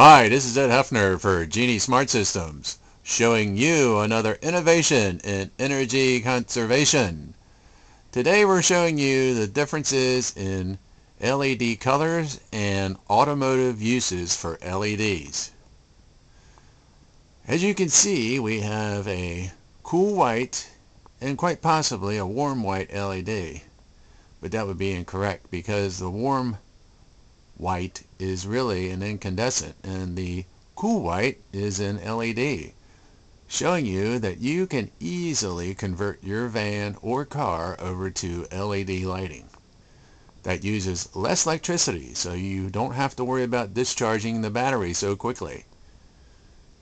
Hi, this is Ed Hefner for Genie Smart Systems, showing you another innovation in energy conservation. Today we're showing you the differences in LED colors and automotive uses for LEDs. As you can see, we have a cool white and quite possibly a warm white LED, but that would be incorrect because the warm white is really an incandescent and the cool white is an LED showing you that you can easily convert your van or car over to LED lighting that uses less electricity so you don't have to worry about discharging the battery so quickly.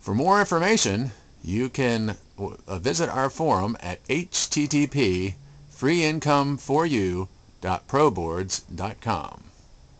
For more information you can uh, visit our forum at http freeincomeforyou.proboards.com.